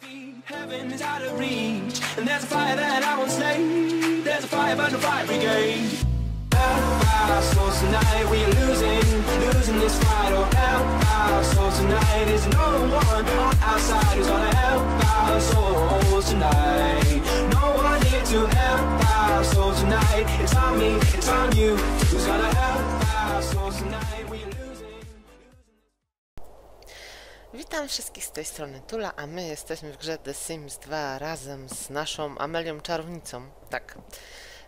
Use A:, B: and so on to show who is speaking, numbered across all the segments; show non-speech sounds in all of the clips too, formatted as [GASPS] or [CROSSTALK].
A: Heaven is out of reach, and there's a fire that I won't slay. There's a fire, but no fire brigade. Help our souls tonight, we are losing, losing this fight. Oh, help our souls tonight. There's no one on our side who's gonna help our souls tonight. No one here to help our souls tonight. It's on me, it's on you. Who's gonna help our souls tonight?
B: Witam wszystkich z tej strony Tula, a my jesteśmy w grze The Sims 2 razem z naszą Amelią Czarownicą. Tak.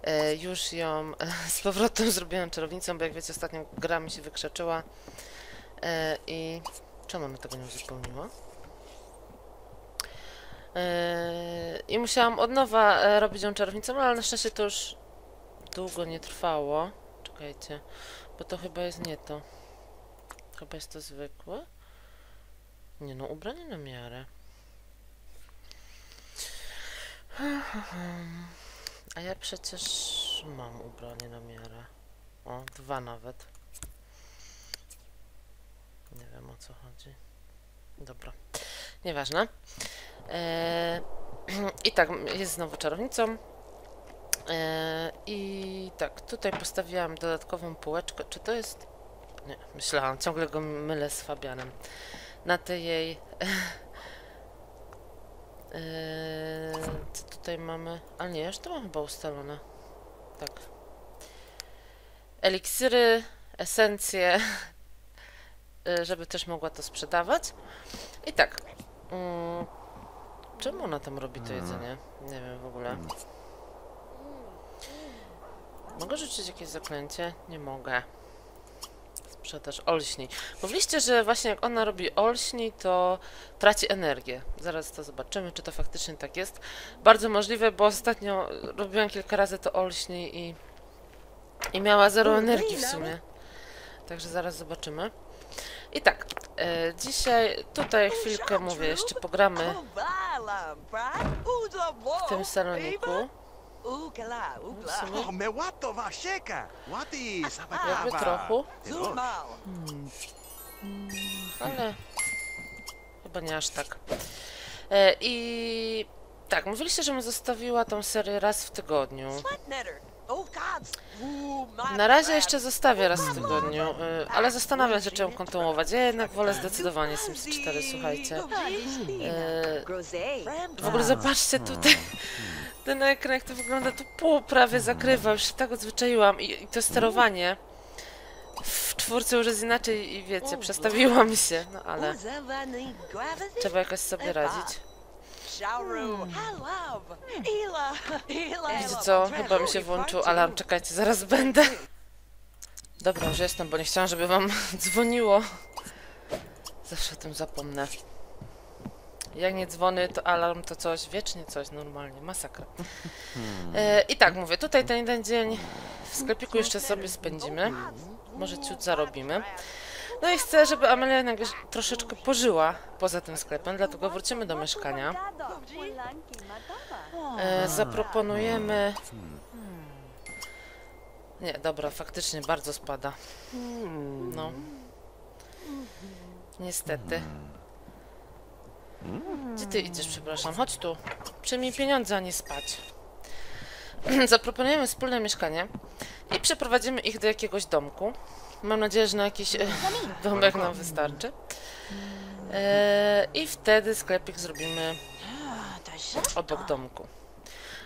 B: E, już ją e, [LAUGHS] z powrotem zrobiłam czarownicą, bo jak wiecie, ostatnio gra mi się wykrzeczyła. E, I czemu ona tego nie uzupełniła? E, I musiałam od nowa e, robić ją czarownicą, ale na szczęście to już długo nie trwało. Czekajcie, bo to chyba jest nie to. Chyba jest to zwykłe. Nie no, ubranie na miarę. A ja przecież mam ubranie na miarę. O, dwa nawet. Nie wiem o co chodzi. Dobra. Nieważne. Eee, [CLEARS THROAT] I tak, jest znowu czarownicą. Eee, I tak, tutaj postawiłam dodatkową półeczkę. Czy to jest... Nie, myślałam, ciągle go mylę z Fabianem na tej jej. Eee, [LAUGHS] co tutaj mamy? Ale nie, już to mam chyba ustalone. Tak. Eliksiry, esencje, [LAUGHS] e, żeby też mogła to sprzedawać. I tak. Mm, czemu ona tam robi to jedzenie? Nie wiem w ogóle. Mogę rzucić jakieś zaklęcie? Nie mogę sprzedaż olśni. Mówiliście, że właśnie jak ona robi olśni, to traci energię. Zaraz to zobaczymy, czy to faktycznie tak jest. Bardzo możliwe, bo ostatnio robiłam kilka razy to olśni i, i miała zero energii w sumie. Także zaraz zobaczymy. I tak, e, dzisiaj tutaj chwilkę mówię, jeszcze pogramy w tym saloniku. W sumie
C: Oh, me wato vasheka. Wati
B: jakby
C: sapataba.
B: trochę,
C: Pero-
B: ale chyba nie aż tak. E, I tak, mówiliście, żebym zostawiła tą serię raz w tygodniu. Na razie jeszcze zostawię raz w tygodniu, y, ale zastanawiam się, czy ją kontynuować. Ja jednak wolę zdecydowanie Sims 4, słuchajcie. Y, W ogóle zobaczcie tutaj, ten ekran, jak to wygląda, tu pół prawie zakrywa, już się tak odzwyczaiłam. I, I to sterowanie w czwórce już jest inaczej i wiecie, przestawiłam się, no ale trzeba jakoś sobie radzić. Wiecie co, chyba mi się włączył alarm, czekajcie, zaraz będę. Dobra, już jestem, bo nie chciałam, żeby wam [LAUGHS] dzwoniło. Zawsze o tym zapomnę. Jak nie dzwony, to alarm to coś, wiecznie coś, normalnie, masakra. E, I tak mówię, tutaj ten jeden dzień w sklepiku jeszcze sobie spędzimy. Może ciut zarobimy. No i chcę, żeby Amelia jednak troszeczkę pożyła poza tym sklepem, dlatego wrócimy do mieszkania. E, zaproponujemy... Nie, dobra, faktycznie bardzo spada. No. Niestety. Gdzie ty idziesz, przepraszam? Chodź tu. Przyjmij pieniądze, a nie spać. [CLEARS THROAT] Zaproponujemy wspólne mieszkanie i przeprowadzimy ich do jakiegoś domku. Mam nadzieję, że na jakiś e, [LAUGHS] domek nam wystarczy. E, I wtedy sklepik zrobimy obok domku.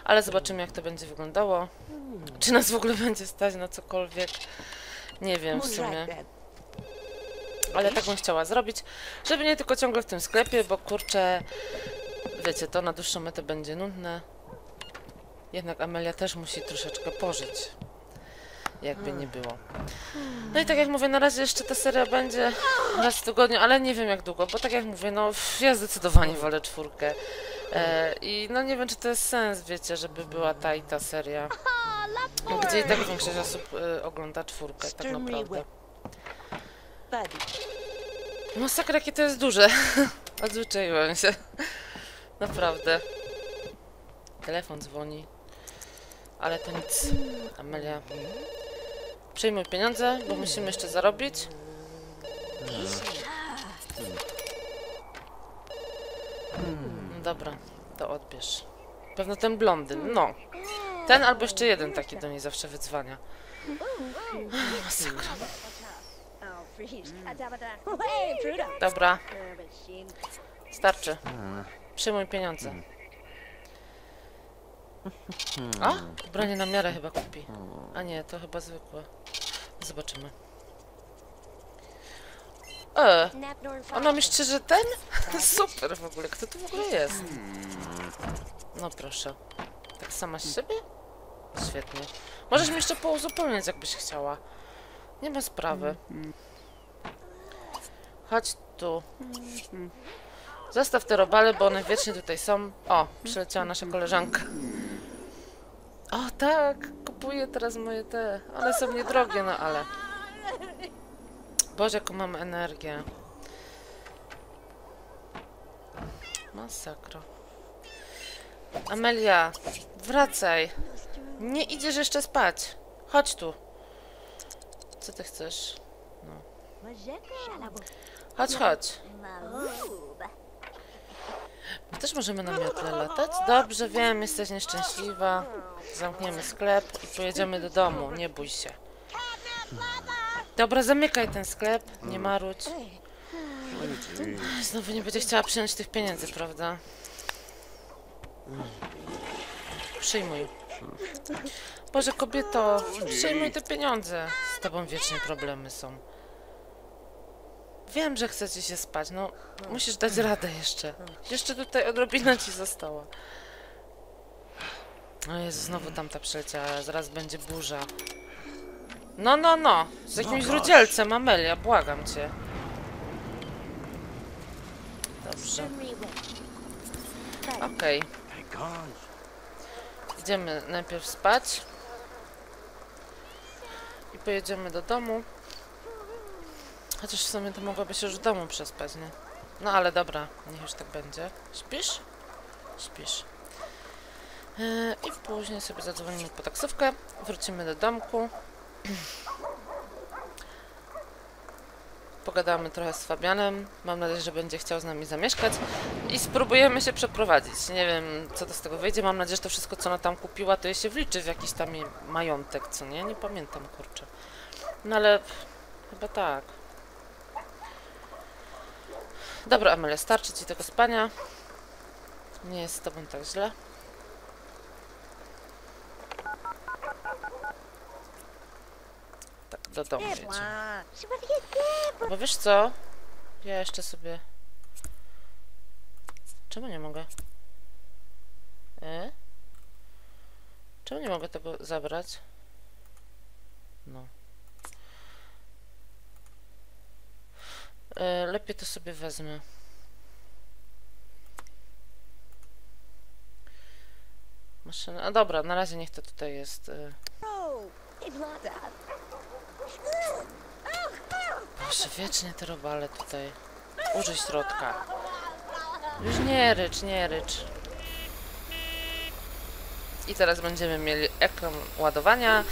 B: Ale zobaczymy, jak to będzie wyglądało. Czy nas w ogóle będzie stać na cokolwiek? Nie wiem w sumie. Ale tak bym chciała zrobić, żeby nie tylko ciągle w tym sklepie, bo kurczę, wiecie, to na dłuższą metę będzie nudne. Jednak Amelia też musi troszeczkę pożyć. Jakby nie było. No i tak jak mówię, na razie jeszcze ta seria będzie raz w tygodniu, ale nie wiem jak długo, bo tak jak mówię, no ja zdecydowanie wolę czwórkę. E, I no nie wiem, czy to jest sens, wiecie, żeby była ta i ta seria. Gdzie i tak większość osób e, ogląda czwórkę, tak naprawdę. Masakra, jakie to jest duże. [LAUGHS] Odzwyczaiłem się. Naprawdę. Telefon dzwoni. Ale to nic. Amelia. Przyjmuj pieniądze, bo musimy jeszcze zarobić. No Dobra, to odbierz. Pewno ten blondyn, no. Ten albo jeszcze jeden taki do niej zawsze wydzwania. [SIGHS] Masakra. Dobra,
D: but she-
B: starczy. Przyjmuj pieniądze. A? Ubranie na miarę chyba kupi. A nie, to chyba zwykłe. Zobaczymy. E, ona myśli, że ten? [LAUGHS] Super w ogóle, kto tu w ogóle jest? No proszę. Tak sama z siebie? Świetnie. Możesz mi jeszcze pouzupełniać, jakbyś chciała. Nie ma sprawy. Chodź tu. Zostaw te robale, bo one wiecznie tutaj są. O, przyleciała nasza koleżanka. O, tak, kupuję teraz moje te. One są niedrogie, no ale. Boże, jaką mam energię. Masakra. Amelia, wracaj. Nie idziesz jeszcze spać. Chodź tu. Co ty chcesz? Chodź, chodź. My też możemy na miotle latać? Dobrze, wiem, jesteś nieszczęśliwa. Zamkniemy sklep i pojedziemy do domu, nie bój się. Dobra, zamykaj ten sklep, nie marudź. Znowu nie będzie chciała przyjąć tych pieniędzy, prawda? Przyjmuj. Boże, kobieto, przyjmuj te pieniądze. Z tobą wiecznie problemy są. Wiem, że chce ci się spać, no musisz dać radę jeszcze. Jeszcze tutaj odrobina ci została. O Jezu, znowu tamta przyleciała, zaraz będzie burza. No, no, no, z jakimś rudzielcem, Amelia, błagam cię. Dobrze, okej.
C: Hey, guys.
B: Idziemy najpierw spać. I pojedziemy do domu. Chociaż w sumie to się już w domu przespać, nie? No ale dobra, niech już tak będzie. Śpisz? Śpisz. Yy, I później sobie zadzwonimy po taksówkę. Wrócimy do domku. [CLEARS THROAT] Pogadamy trochę z Fabianem. Mam nadzieję, że będzie chciał z nami zamieszkać. I spróbujemy się przeprowadzić. Nie wiem, co to z tego wyjdzie. Mam nadzieję, że to wszystko, co ona tam kupiła, to jej się wliczy w jakiś tam majątek, co nie? Nie pamiętam, kurczę. No ale chyba tak. Dobra, Amelia, starczy ci tego spania. Nie jest z tobą tak źle. Tak, do domu jedziemy. Bo wiesz co? Ja jeszcze sobie... Czemu nie mogę? E? Czemu nie mogę tego zabrać? No. Lepiej to sobie wezmę. Maszyna. A dobra, na razie niech to tutaj jest. E. Boże, wiecznie te robale tutaj. Użyj środka. Już nie rycz, nie rycz. I teraz będziemy mieli ekran ładowania.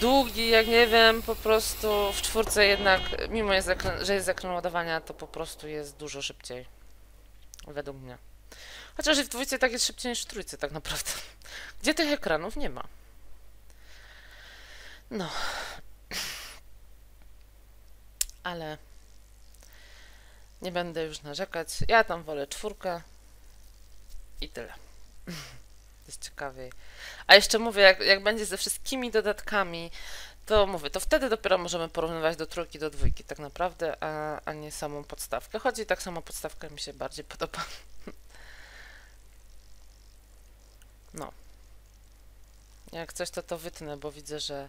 B: Długi, jak nie wiem, po prostu w czwórce jednak, mimo jest że jest ekran ładowania, to po prostu jest dużo szybciej. Według mnie. Chociaż w dwójce tak jest szybciej niż w trójce tak naprawdę. [LAUGHS] Gdzie tych ekranów nie ma. No. [CLEARS THROAT] Ale nie będę już narzekać. Ja tam wolę czwórkę i tyle. [CLEARS THROAT] Jest ciekawiej. A jeszcze mówię, jak, jak będzie ze wszystkimi dodatkami, to mówię, to wtedy dopiero możemy porównywać do trójki, do dwójki tak naprawdę, a, a nie samą podstawkę. Choć i tak sama podstawka mi się bardziej podoba. No. Jak coś, to to wytnę, bo widzę, że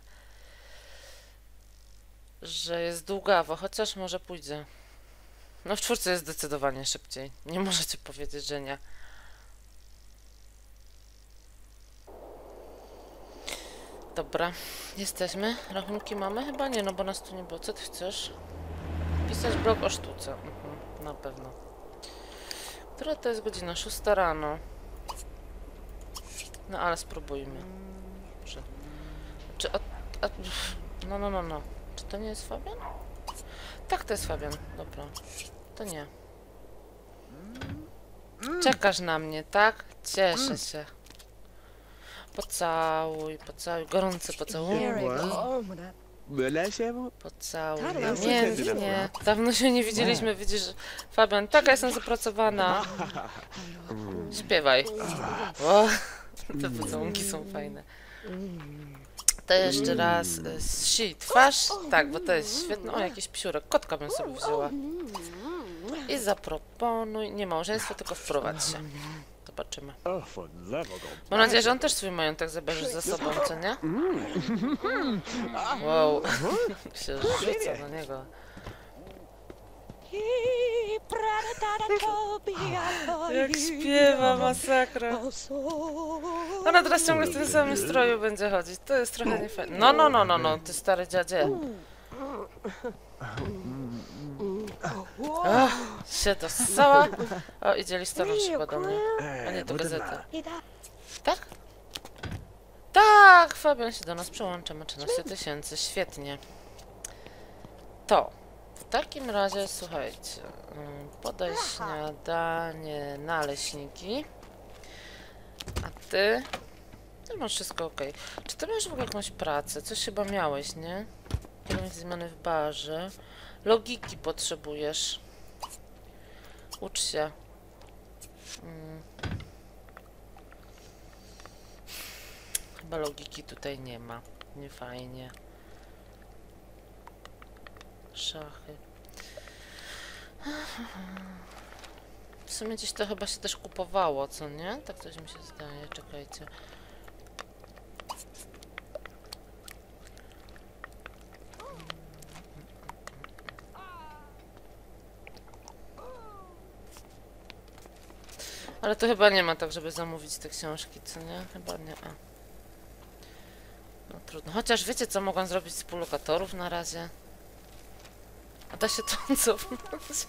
B: że jest długawo, chociaż może pójdzie. No w czwórce jest zdecydowanie szybciej. Nie możecie powiedzieć, że nie. Dobra, jesteśmy. Rachunki mamy? Chyba nie, no bo nas tu nie było. Co ty chcesz? Pisać blog o sztuce. Mhm, na pewno. Która to jest godzina? 6 rano. No ale spróbujmy. Może... Czy od... A... No, no, no, no. Czy to nie jest Fabian? Tak, to jest Fabian. Dobra. To nie. Czekasz na mnie, tak? Cieszę się. Pocałuj, pocałuj, gorący pocałunek.
C: Byle się
B: Pocałuj
D: Tato,
B: namiętnie. Dawno się nie widzieliśmy, widzisz, Fabian, taka jestem zapracowana. Śpiewaj. O, te pocałunki są fajne. To jeszcze raz y, zsi twarz. Tak, bo to jest świetne. O, jakiś psiurek. Kotka bym sobie wzięła. I zaproponuj. Nie małżeństwo, tylko wprowadź się. Zobaczymy. Mam nadzieję, że on też swój majątek zabierze ze sobą, co nie? Wow. się rzuca na niego. Jak śpiewa, masakra. Ona teraz ciągle w tym samym stroju będzie chodzić. To jest trochę niefajne. No, no, no, no, no, ty stary dziadzie. Ach, się dossała. O, idzie listonosz chyba do mnie. A nie, to gazeta. Tak? Tak, Fabian się do nas przyłącza, ma 13 tysięcy, świetnie. To, w takim razie, słuchajcie, mm, podaj śniadanie, naleśniki, a ty, ty masz wszystko ok. Czy ty masz w ogóle jakąś pracę? Coś chyba miałeś, nie? Kierunek zmiany w barze. Logiki potrzebujesz. Ucz się. Mm. Chyba logiki tutaj nie ma. Nie fajnie. Szachy. W sumie gdzieś to chyba się też kupowało, co nie? Tak coś mi się zdaje. Czekajcie. Ale to chyba nie ma tak, żeby zamówić te książki, co nie? Chyba nie. A. No trudno. Chociaż wiecie, co mogłam zrobić z półlokatorów na razie? A da się to [LAUGHS] cofnąć?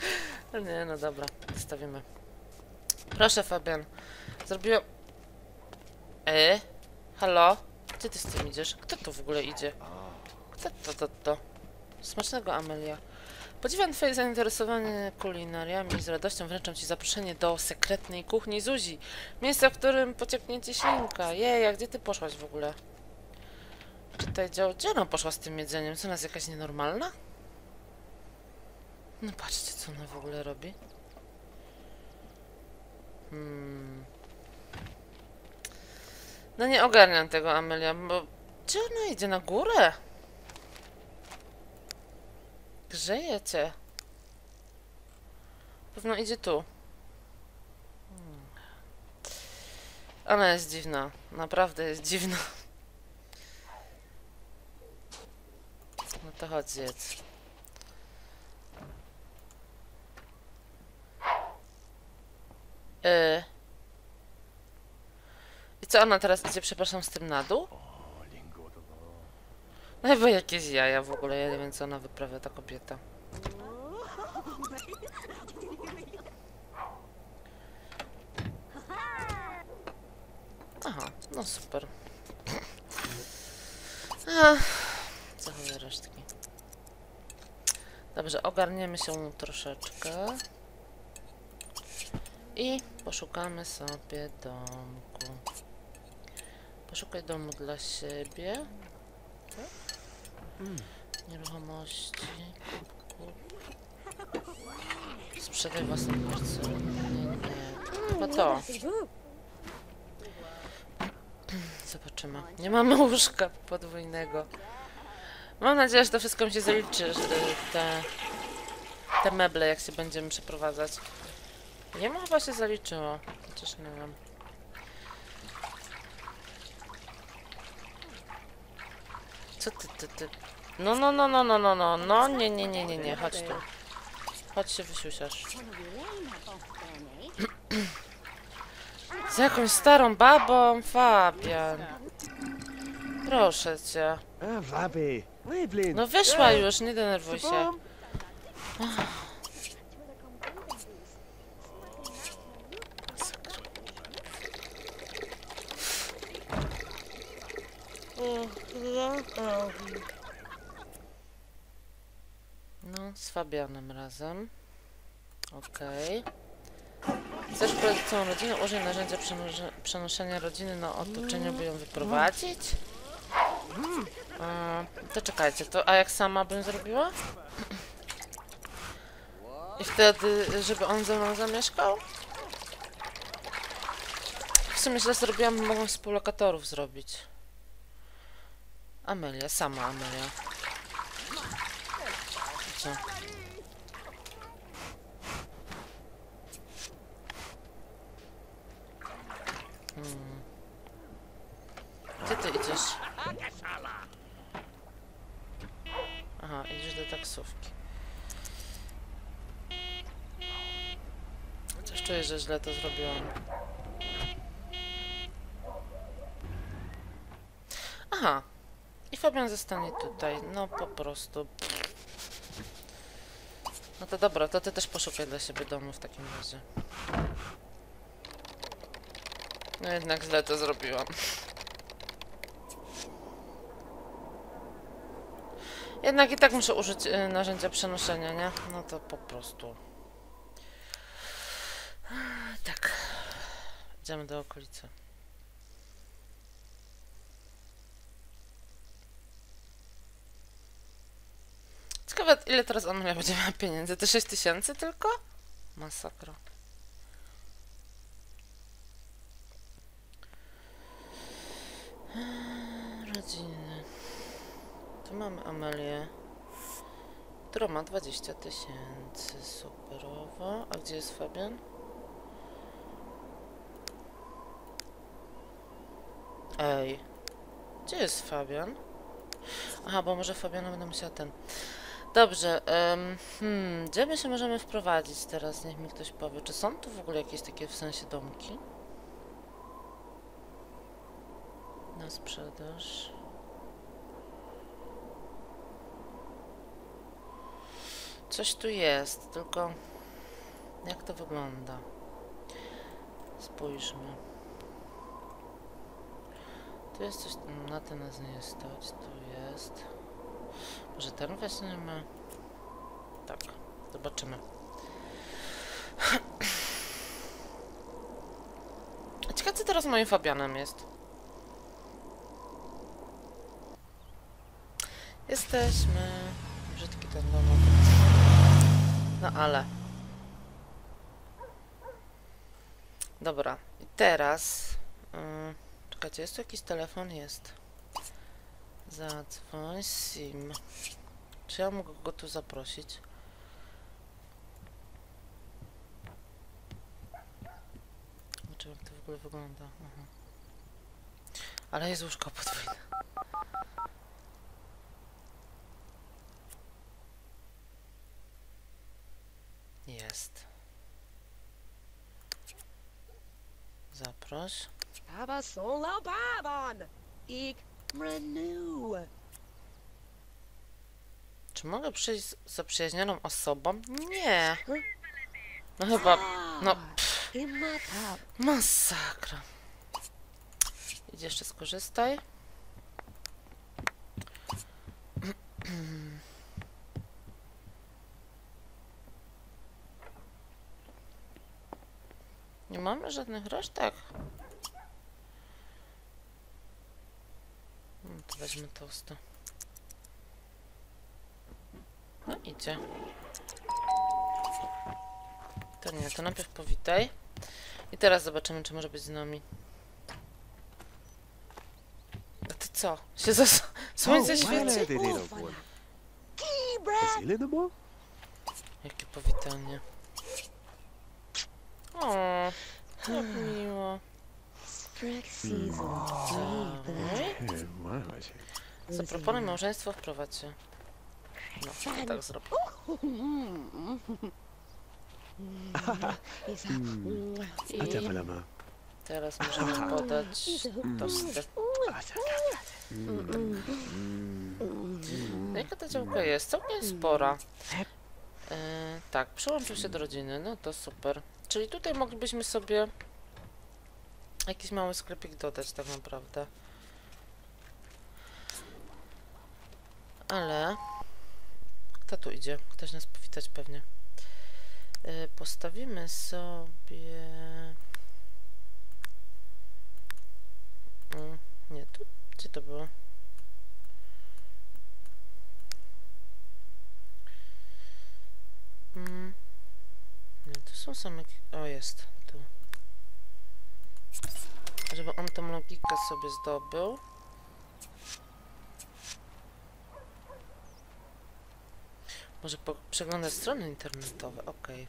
B: Nie, no dobra. Zostawimy. Proszę, Fabian. Zrobiłem... E? Halo? Gdzie ty z tym idziesz? Kto tu w ogóle idzie? Kto to, to, to? Smacznego, Amelia. Podziwiam twoje zainteresowanie kulinariami i z radością wręczam ci zaproszenie do sekretnej kuchni Zuzi. Miejsca, w którym pocieknie ci ślinka. Jej, a gdzie ty poszłaś w ogóle? Czytaj, dział... gdzie ona poszła z tym jedzeniem? Co, jest jakaś nienormalna? No patrzcie, co ona w ogóle robi. Hmm. No nie ogarniam tego, Amelia, bo... Czy ona idzie na górę? Grzeje cię. Pewno idzie tu. Ona jest dziwna. Naprawdę jest dziwna. No to chodź zjedz. Yy. I co ona teraz idzie, przepraszam, z tym na dół?
C: O, lingo to go.
B: Chyba jakieś jaja w ogóle, ja nie wiem co ona wyprawia, ta kobieta. Aha, no super. Chodzę resztki. Dobrze, ogarniemy się troszeczkę. I poszukamy sobie domku. Poszukaj domu dla siebie. Nieruchomości. Sprzedaj własną parcelę. Nie, nie. Chyba to. Zobaczymy. Nie mamy łóżka podwójnego. Mam nadzieję, że to wszystko mi się zaliczy, że te, te meble, jak się będziemy przeprowadzać. Nie ma chyba się zaliczyło. Chociaż nie wiem. Co ty, ty, ty? No, no, no, no, no, no, no, no, nie, nie, nie, nie, nie, chodź tu. Chodź się wysiusiasz. [CLEARS THROAT] Z jakąś starą babą, Fabian. Proszę cię. No wyszła już, nie denerwuj się. No, z Fabianem razem. Okej. Chcesz wprowadzić całą rodzinę? Użyj narzędzia przenoszenia rodziny na otoczenie, by ją wyprowadzić? E, to czekajcie, to a jak sama bym zrobiła? I wtedy, żeby on ze mną zamieszkał? W sumie źle zrobiłam, mogą współlokatorów zrobić. Amelia, sama Amelia. Co? Hmm. Gdzie ty idziesz? Aha, idziesz do taksówki. Coś czuję, że źle to zrobiłam. Aha. I Fabian zostanie tutaj. No po prostu. No to dobra, to ty też poszukaj dla siebie domu w takim razie. No jednak źle to zrobiłam. Jednak i tak muszę użyć y, narzędzia przenoszenia, nie? No to po prostu. Tak. Idziemy do okolicy. Ciekawe, ile teraz on będzie miał pieniędzy? Te 6 tysięcy tylko? Masakra. Rodziny. Tu mamy Amelię, która ma 20 tysięcy. Superowo. A gdzie jest Fabian? Ej. Gdzie jest Fabian? Aha, bo może Fabiana będę musiała ten... Dobrze, em, hmm, gdzie my się możemy wprowadzić teraz? Niech mi ktoś powie. Czy są tu w ogóle jakieś takie w sensie domki? Na sprzedaż. Coś tu jest, tylko jak to wygląda? Spójrzmy. Tu jest coś, na ten nas nie stać, tu jest. Może ten weźmiemy? Tak, zobaczymy. [CLEARS THROAT] Ciekawe, co teraz moim Fabianem jest. Jesteśmy. Brzydki ten domek. No ale. Dobra, i teraz. Yy, czekajcie, jest tu jakiś telefon? Jest. Zadzwoń Sim. Czy ja mogę go tu zaprosić? Zobaczymy, jak to w ogóle wygląda. Aha. Ale jest łóżko podwójne. Jest. Zaproś.
E: Aba solo babon. Ik renew.
B: Czy mogę przyjść z zaprzyjaźnioną osobą? Nie. No chyba... No, pff,
E: cup.
B: masakra. Idź jeszcze skorzystaj. [CLEARS THROAT] Nie mamy żadnych resztek. No to weźmy tosta. No idzie. To nie, to najpierw powitaj. I teraz zobaczymy, czy może być z nami. A ty co? Się zas... Słońce świeci? Jakie powitanie. O, jak miło. Zaproponuj małżeństwo, wprowadź się. No, tak zrobię. I
C: main.
B: teraz możemy podać tosty. No jaka ta działka jest? Całkiem spora. E, tak, przyłączył się do rodziny, no to super. Czyli tutaj moglibyśmy sobie jakiś mały sklepik dodać tak naprawdę. Ale... Kto tu idzie? Ktoś nas powitać pewnie. Y, Postawimy sobie... Mm, Nie, tu... Gdzie to było? Mm. Nie, tu są same... O, jest. Żeby on tą logikę sobie zdobył. Może przeglądać strony internetowe, okej.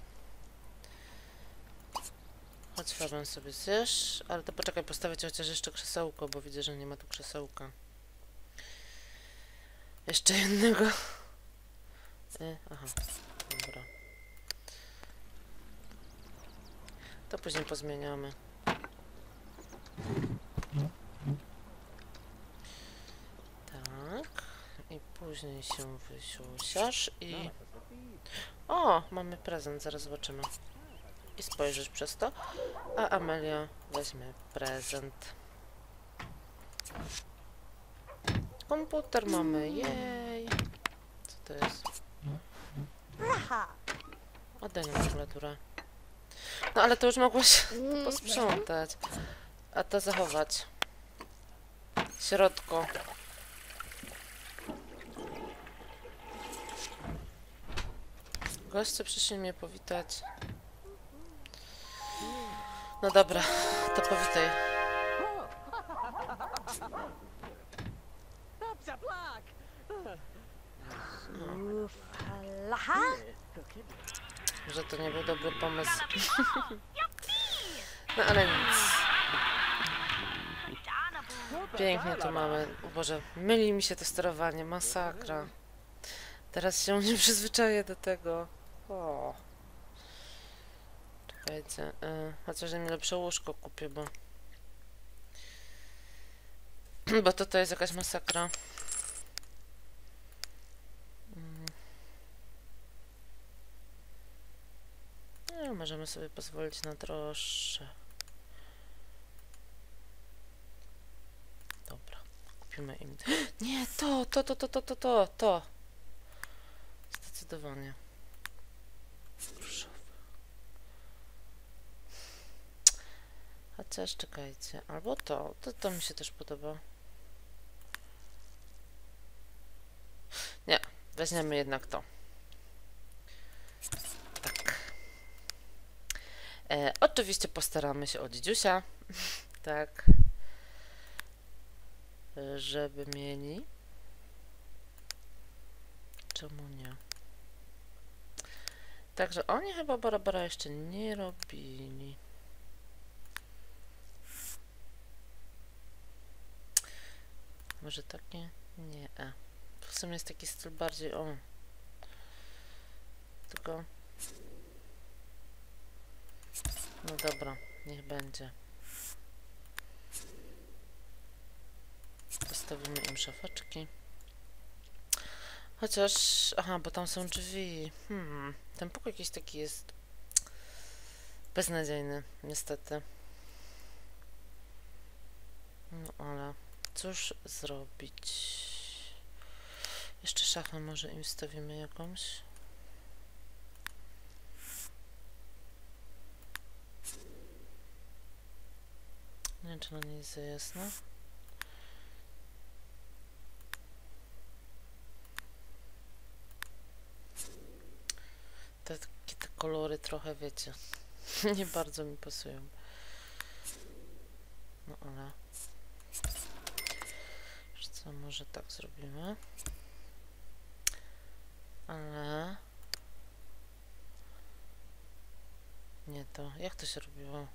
B: Chodź Fabian sobie zjesz, ale to poczekaj, postawię ci chociaż jeszcze krzesełko, bo widzę, że nie ma tu krzesełka. Jeszcze jednego. Y, aha, dobra. To później pozmieniamy. Tak. I później się wysiusiasz i... O, mamy prezent, zaraz zobaczymy. I spojrzysz przez to. A Amelia weźmie prezent. Komputer mamy, jej. Co to jest?
D: Raha.
B: Oddaj nam klawiaturę. No ale to już mogłaś posprzątać. A to zachować. Środko. Goście przyszli mnie powitać. No dobra, to powitaj.
D: Laha.
B: Że to nie był dobry pomysł. [LAUGHS] No ale nic. Pięknie tu mamy. O Boże, myli mi się to sterowanie, masakra. Teraz się [LAUGHS] nie przyzwyczaję do tego. O. Czekajcie, e, chociaż mi lepsze łóżko kupię, bo... [CLEARS THROAT] bo to to jest jakaś masakra. Mm. No, możemy sobie pozwolić na droższe. Dobra, kupimy im... [GASPS] Nie, to, to, to, to, to, to, to! Zdecydowanie. Chociaż czekajcie, albo to, to, to mi się też podoba. Nie, weźmiemy jednak to. Tak. E, oczywiście postaramy się o dzidziusia. [LAUGHS] tak. Żeby mieli. Czemu nie? Także oni chyba Barabara jeszcze nie robili. Może takie? Nie. E. W sumie jest taki styl bardziej o. Tylko. No dobra, niech będzie. Postawimy im szafeczki. Chociaż, aha, bo tam są drzwi. Hmm, ten pokój jakiś taki jest beznadziejny, niestety. No ale cóż zrobić? Jeszcze szafę może im stawimy jakąś. Nie wiem, czy na niej jest za jasno. Te, te kolory trochę, wiecie, [LAUGHS] nie bardzo mi pasują. No ale... Co, może tak zrobimy. Ale... Nie to. Jak to się robiło?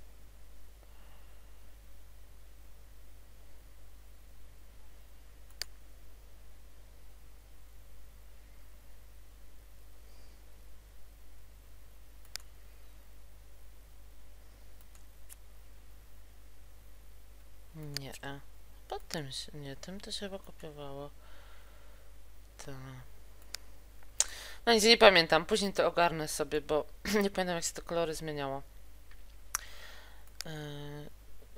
B: Nie. Po tym nie, tym to się chyba kopiowało. To. No nic, nie pamiętam. Później to ogarnę sobie, bo [CLEARS THROAT] nie pamiętam jak się te kolory zmieniało. Yy,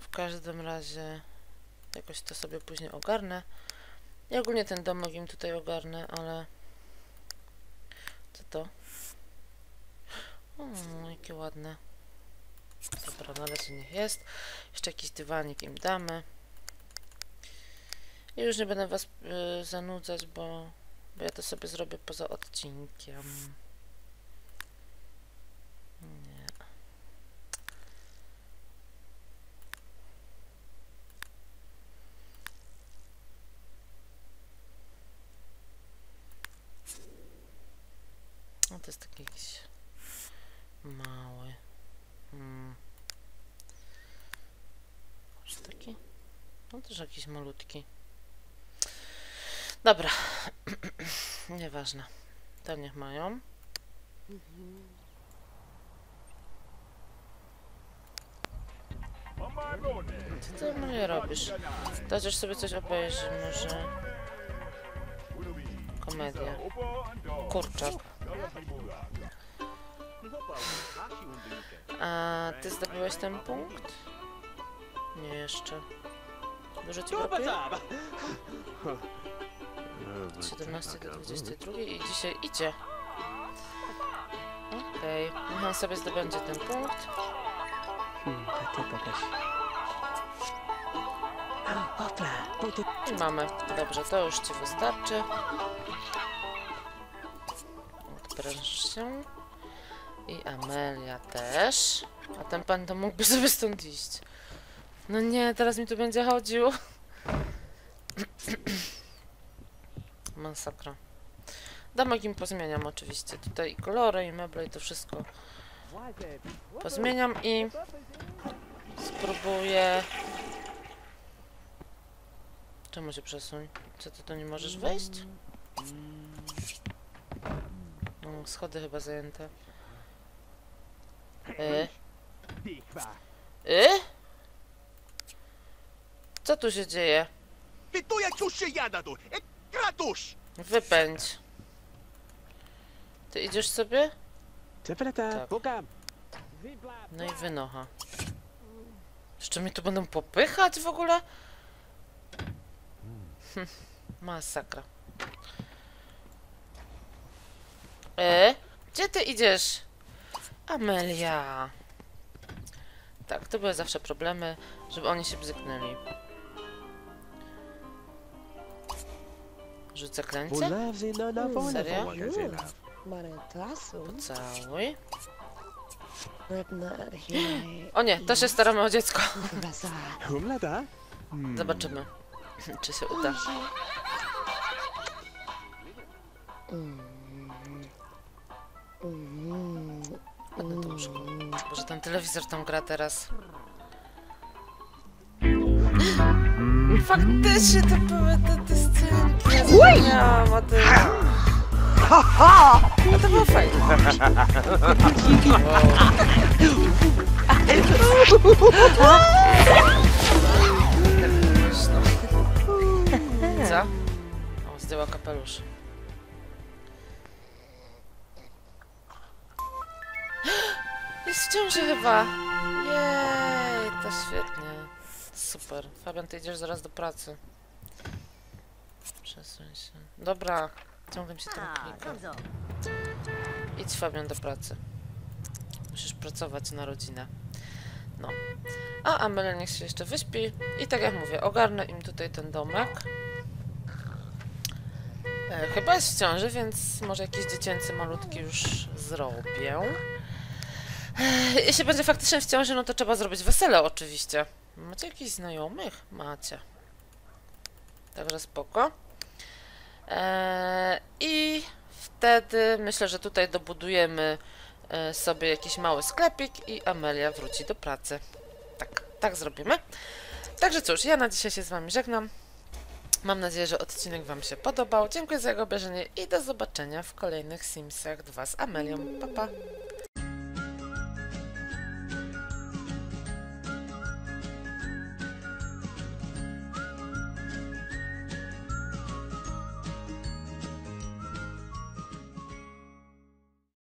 B: w każdym razie jakoś to sobie później ogarnę. I ogólnie ten domek im tutaj ogarnę, ale... Co to? Mm, jakie ładne. Dobra, na razie niech jest. Jeszcze jakiś dywanik im damy. Już nie będę was y, zanudzać, bo, bo ja to sobie zrobię poza odcinkiem. Nie. No to jest taki jakiś mały. Hmm. Może taki? No też jakiś malutki. Dobra. [CLEARS THROAT] Nieważne. To niech mają. Co ty mnie robisz? Chociaż sobie coś obejrzy, może... Komedia. Kurczak. A ty zdobyłeś ten punkt? Nie jeszcze. Dużo ci? 17 do 22 i dzisiaj idzie. Okej, niech on sobie zdobędzie ten punkt.
E: Hopla. Buty.
B: I mamy. Dobrze, to już ci wystarczy. Odpręż się. I Amelia też. A ten pan to mógłby [LAUGHS] sobie stąd iść. No nie, teraz mi tu będzie chodził. Masakra. Damek im pozmieniam oczywiście. Tutaj i kolory, i meble, i to wszystko pozmieniam i spróbuję... Czemu się przesuń? Co ty tu nie możesz wejść? No, schody chyba zajęte. Y? Y? Co tu się dzieje?
C: Vittuja tsushi jadadu! E kratus!
B: Wypędź. Ty idziesz sobie?
C: Sefereta,
B: Tak. No i wynocha. Jeszcze mnie tu będą popychać w ogóle? Hm, masakra. E? Gdzie ty idziesz? Amelia. Tak, to były zawsze problemy, żeby oni się bzyknęli.
C: Na na wolę
B: Serio?
C: wołagazela.
E: Maretasu.
B: Całuj.
E: Redna here.
B: O nie, to się staramy o dziecko.
C: Humlada?
B: Zobaczymy, czy się uda. Ładne to łóżko. Boże, ten telewizor tam gra teraz. [GASPS] Faktycznie to były te, te scenki. Ja zapomniałam o tym. No to było fajne. Co? O, zdjęła kapelusz. Jest w ciąży chyba. Jej, to świetnie. Super. Fabian, ty idziesz zaraz do pracy. Przesuń się. Dobra, ciągle mi się tam klika. Idź Fabian do pracy. Musisz pracować na rodzinę. No. A Amelia niech się jeszcze wyśpi. I tak jak mówię, ogarnę im tutaj ten domek. E, chyba jest w ciąży, więc może jakiś dziecięcy malutki już zrobię. E, jeśli będzie faktycznie w ciąży, no to trzeba zrobić wesele oczywiście. Macie jakichś znajomych? Macie. Także spoko. E, I wtedy myślę, że tutaj dobudujemy e, sobie jakiś mały sklepik i Amelia wróci do pracy. Tak, tak zrobimy. Także cóż, ja na dzisiaj się z Wami żegnam. Mam nadzieję, że odcinek Wam się podobał. Dziękuję za jego obejrzenie i do zobaczenia w kolejnych Simsach 2 z Amelią. Pa, pa!